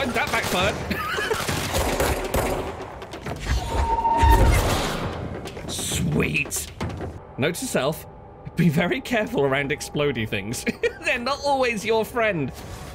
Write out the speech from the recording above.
Oh, that backfired. Sweet. Note to self, be very careful around explodey things. They're not always your friend.